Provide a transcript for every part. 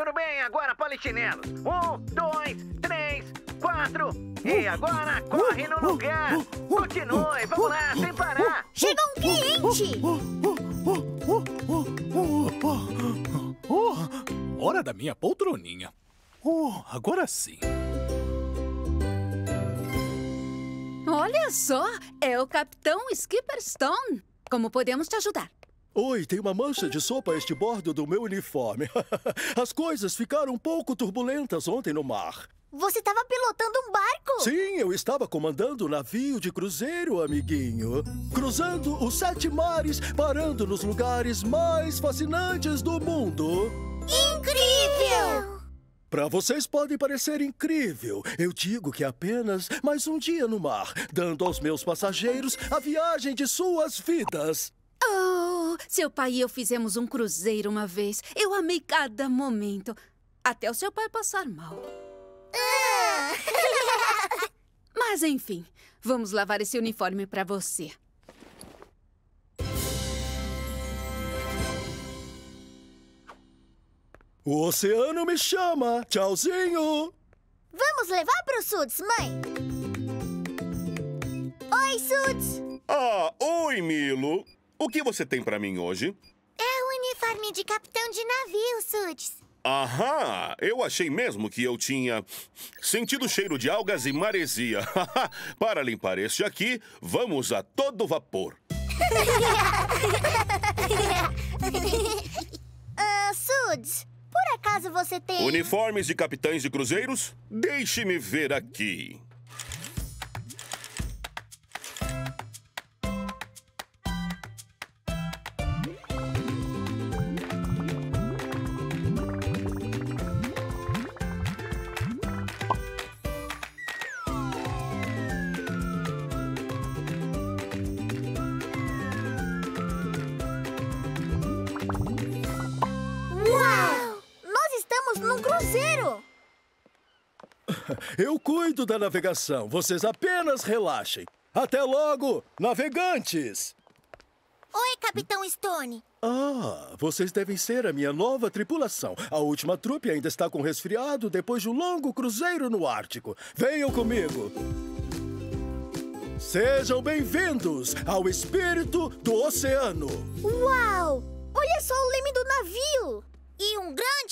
Tudo bem, agora polichinelos. Um, dois, três, quatro. E agora corre no lugar. Continue, vamos lá, sem parar. Chega um cliente! Oh, hora da minha poltroninha. Oh, agora sim. Olha só, é o Capitão Skipper Stone. Como podemos te ajudar? Oi, tem uma mancha de sopa a este bordo do meu uniforme. As coisas ficaram um pouco turbulentas ontem no mar. Você estava pilotando um barco? Sim, eu estava comandando o navio de cruzeiro, amiguinho. Cruzando os sete mares, parando nos lugares mais fascinantes do mundo. Incrível! Para vocês pode parecer incrível. Eu digo que é apenas mais um dia no mar, dando aos meus passageiros a viagem de suas vidas. Seu pai e eu fizemos um cruzeiro uma vez. Eu amei cada momento. Até o seu pai passar mal. Mas enfim, vamos lavar esse uniforme para você. O oceano me chama. Tchauzinho. Vamos levar pro Suds, mãe? Oi, Suds! Ah, oi, Milo. O que você tem pra mim hoje? É o uniforme de capitão de navio, Suds. Aham, eu achei mesmo que eu tinha sentido o cheiro de algas e maresia. Para limpar este aqui, vamos a todo vapor. Ah, Suds, por acaso você tem... Uniformes de capitães de cruzeiros? Deixe-me ver aqui. Cruzeiro! Eu cuido da navegação. Vocês apenas relaxem. Até logo, navegantes! Oi, Capitão Stone. Ah, vocês devem ser a minha nova tripulação. A última trupe ainda está com resfriado depois de um longo cruzeiro no Ártico. Venham comigo. Sejam bem-vindos ao espírito do oceano. Uau! Olha só o leme do navio!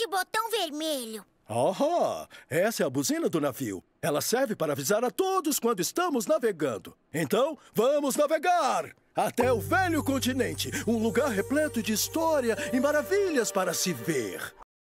Botão vermelho. Ah, essa é a buzina do navio. Ela serve para avisar a todos quando estamos navegando. Então, vamos navegar! Até o velho continente, um lugar repleto de história e maravilhas para se ver.